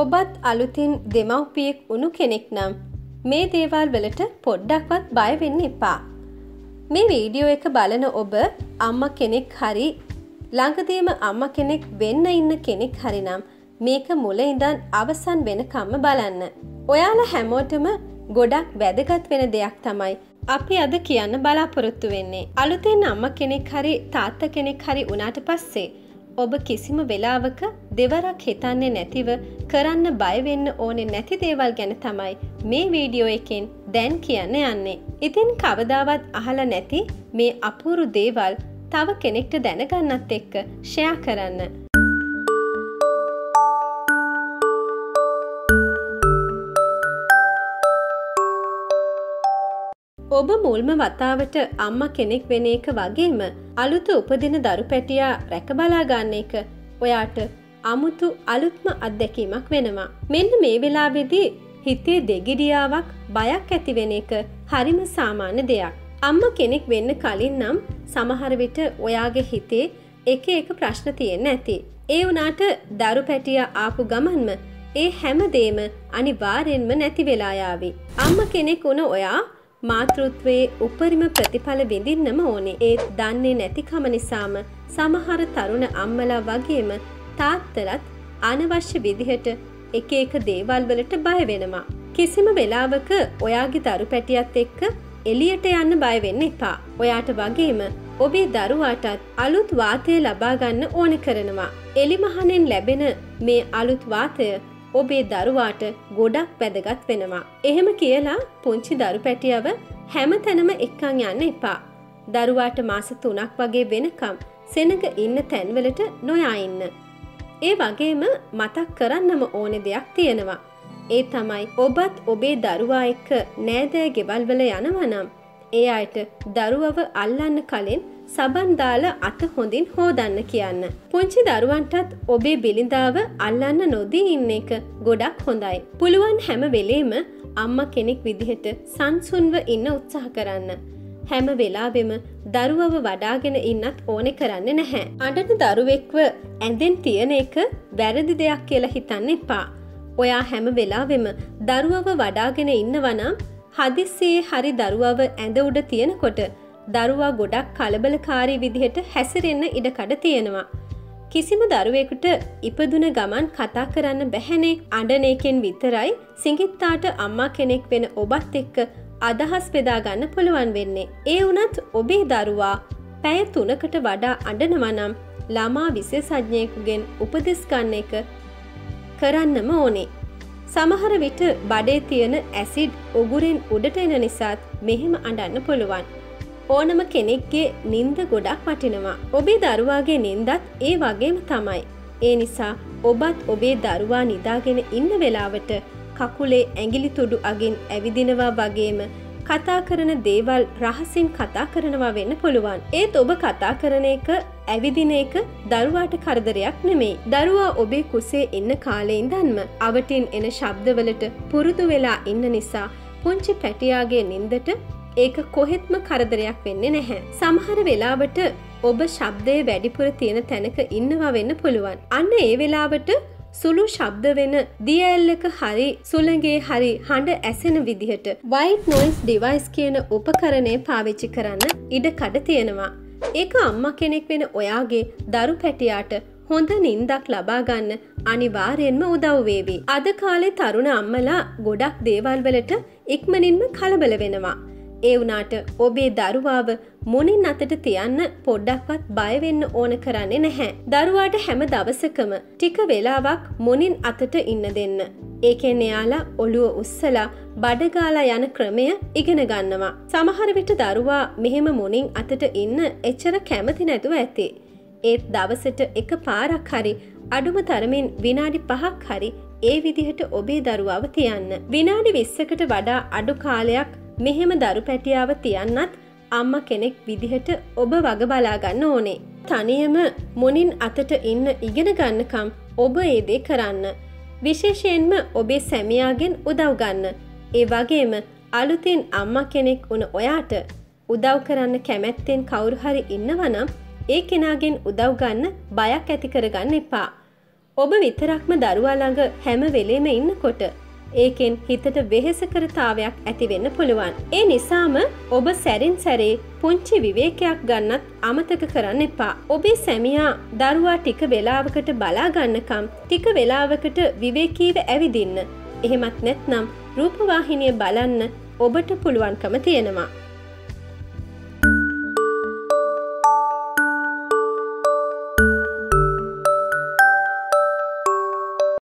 ඔබත් අලුතින් දෙමව්පියෙක් වුණු කෙනෙක් නම් මේ දේවල් වලට පොඩ්ඩක්වත් බයවෙන්න එපා. මේ වීඩියෝ එක බලන ඔබ අම්ම කෙනෙක් හරි ළඟදීම අම්ම කෙනෙක් වෙන්න ඉන්න කෙනෙක් හරිනම් මේක මුල ඉඳන් අවසන් වෙනකම්ම බලන්න. ඔයාලා හැමෝටම ගොඩක් වැදගත් වෙන දෙයක් තමයි අපි අද කියන්න බලාපොරොත්තු වෙන්නේ. අලුතෙන් අම්ම කෙනෙක් හරි තාත්ත කෙනෙක් හරි උනාට පස්සේ ඔබ කිසිම වෙලාවක දෙවරක් හිතන්නේ නැතිව කරන්න බයවෙන්න ඕනෙ නැති දේවල් ගැන තමයි මේ වීඩියෝ එකෙන් දැන් කියන්න යන්නේ. ඉතින් කවදාවත් අහල නැති මේ අපූරු දේවල් තව කෙනෙක්ට දැනගන්නත් එක්ක ෂයා කරන්න. ඔබ මුල්ම වතාවට අම්ම කෙනෙක් වෙන එක වගේම අලුත උපදින දරු පැටියා රැකබලා ගන්න එක ඔයාට අමුතු අලුත්ම අත්දැකීමක් වෙනවා. මෙන්න මේ වෙලාවෙදී හිතේ දෙගිඩියාවක් බයක් ඇතිවෙන එක හරිම සාමාන්‍ය දෙයක්. අම්ම කෙනෙක් වෙන්න කලින් නම් සමහර විට ඔයාගේ හිතේ එක එක ප්‍රශ්න තියෙන්න ඇති. ඒ වනාට දරු පැටිය ආපු ගමන්ම ඒ හැමදේම අනිවාරයෙන්ම නැති වෙලායාවි. අම්ම කෙනෙක් වුණ ඔයා මාතෘත්වයේ උපරිම ප්‍රතිඵල විඳින්නම ඕනේ ඒත් දන්නේ නැතිකම නිසාම සමහර තරුණ අම්මලා වගේම තාත්තලත් අනවශ්‍ය විදිහට එක එක දේවල් වලට බය වෙනවා. කිසිම වෙලාවක ඔයාගේ දරු පැටියත් එක්ක එලියට යන්න බය වෙන්න එපා. ඔයාට වගේම ඔබේ දරුවාටත් අලුත් වාතය ලබාගන්න ඕන කරනවා. එලිමහනෙන් ලැබෙන මේ අලුත් වාතය ඔබේ දරුවාට ගොඩක් වැදගත් වෙනවා. එහෙම කියලා පුංචි දරු පැටියව හැම තැනම එක්කං යන්න එපා. දරුවාට මාස තුනක් වගේ වෙනකම් සෙනග ඉන්න තැන්වලට නොයා ඉන්න. ඒ වගේම මතක් කරන්නම ඕනෙ දෙයක් තියෙනවා. ඒ තමයි ඔබත් ඔබේ දරුවා එක්ක නෑදෑ ගෙවල්වල යනවනම් ඒ අයට දරුවව අල්ලන්න කලින් සබන් දාලා අත හොඳින් හෝදන්න කියන්න. පුංචි දරුවන්ටත් ඔබේ බිලිඳාව අල්ලන්න නොදී ඉන්න එක ගොඩක් හොඳයි. පුළුවන් හැම වෙලේම අම්ම කෙනෙක් විදිහට සංසුන්ව ඉන්න උත්සාහ කරන්න. හැම වෙලාවෙම දරුවව වඩාගෙන ඉන්නත් ඕනෙ කරන්න නැහැ. අඩට දරුවෙක්ව ඇඳෙන් තියෙන එක වැරදි දෙයක් කියලා හිතන්න එපා. ඔයා හැම වෙලාවෙම දරුවව වඩාගෙන ඉන්නවනම් හදිස්සේ හරි දරුවව ඇඳ උඩ තියෙනකොට දරුවා ගොඩක් කලබලකාරී විදිහට හැසිරෙන්න ඉඩකඩ තියෙනවා. කිසිම දරුවෙකුට ඉපදුන ගමන් කතා කරන්න බැහැනේ අඩනයකෙන් විතරයි සිංගිත්තාට අම්මා කෙනෙක් වෙන ඔබත් එක්ක අදහස් බෙදාගන්න පුළුවන් වෙන්නේ. ඒ වනත් ඔබේ දරුවා පැය තුනකට වඩා අඩනවනම් ළමා විශේසඥයකුගෙන් උපදෙස්ගන්න එක කරන්නම ඕනේ. සමහර විට බඩේ තියෙන ඇසිඩ් උගුරෙන් උඩට එන නිසාත් මෙහෙම අඩන්න පුළුවන්. ඕනම කෙනෙක්ගේ නින්ද ගොඩක් වටිනවා. ඔබේ දරුවාගේ නින්දත් ඒ වගේම තමයි. ඒ නිසා ඔබත් ඔබේ දරුවා නිදාගෙන ඉන්න වෙලාවට කකුලේ ඇගිලි තුඩු අගින් ඇවිදිනවා වගේම කතා කරන දේවල් රහසින් කතා කරනවා වෙන්න පුළුවන්. ඒත් ඔබ කතා කරන එක ඇවිදින එක දරුවාට කරදරයක් නෙමෙයි. දරුවා ඔබේ කුසේ ඉන්න කාලෙඉදන්ම අවටින් එන ශබ්දවලට පුරුදු වෙලා ඉන්න නිසා පුංචි පැටියාගේ නින්දට ඒක කොහෙත්ම කරදරයක් වෙන්නේ නැහැ. සමහර වෙලාවට ඔබ ශබ්දය වැඩිපුර තියෙන තැනක ඉන්නවා වෙන්න පුළුවන්. අන්න ඒ වෙලාවට සුළු ශබ්ද වෙන දියඇල්ලක හරි සුළගේ හරි හඬ ඇසෙන විදිහට වයිට් නොයිස් ඩිවයිස් කියන උපකරණය පාවිච්චි කරන්න ඉඩ කඩ තියෙනවා. ඒක අම්ම කෙනෙක් වෙන ඔයාගේ දරු පැටියාට හොඳ නින්දක් ලබාගන්න අනිවාරයෙන්ම උදව්වේවී. අද කාලේ තරුණ අම්මලා ගොඩක් දේවල්වලට ඉක්මනින්ම කලබල වෙනවා. ඒ වනාට ඔබේ දරුවාව මුනින් අතට තියන්න පොඩ්ඩක්වත් බයවෙන්න ඕන කරන්නේ නැහැ. දරුවාට හැම දවසකම ටික වෙලාවක් මුනින් අතට ඉන්න දෙන්න. ඒකෙන් එයාලා ඔළුව උස්සලා බඩගාලා යන ක්‍රමය ඉගෙන ගන්නවා. සමහර විට දරුවා මෙහෙම මුනින් අතට ඉන්න එච්චර කැමති නැතුව ඇති. ඒත් දවසට එක පාරක් හරි අඩුම තරමින් විනාඩි පහක් හරි ඒ විදිහට ඔබේ දරුවාව තියන්න. විනාඩි විස්සකට වඩා අඩු කාලයක් මෙහෙම දරු පැටියාව තියන්නත් අම්ම කෙනෙක් විදිහට ඔබ වග බලාගන්න ඕනේ. තනියම මොනින් අතට ඉන්න ඉගෙන ගන්නකම් ඔබ ඒදේ කරන්න. විශේෂයෙන්ම ඔබේ සැමියාගෙන් උදව්ගන්න. ඒ වගේම අලුතින් අම්ම කෙනෙක් වුණ ඔයාට උදව් කරන්න කැමැත්තෙන් කවුරුහරි ඉන්නවනම් ඒ කෙනාගෙන් උදව්ගන්න බයක් ඇති කරගන්න එපා. ඔබ විතරක්ම දරුවාළඟ හැම වෙලේම ඉන්නකොට ඒකෙන් හිතට වෙහෙසකරතාවයක් ඇතිවෙන්න පුළුවන්. ඒ නිසාම ඔබ සැරින් සැරේ පුංචි විවේකයක් ගන්නත් අමතක කරන්න එපා. ඔබේ සැමියා දරුවා ටික වෙලාවකට බලාගන්නකම් ටික වෙලාවකට විවේකීව ඇවිදින්න. එහෙමත් නැත්නම් රූපවාහිනිය බලන්න ඔබට පුළුවන්කම තියෙනවා.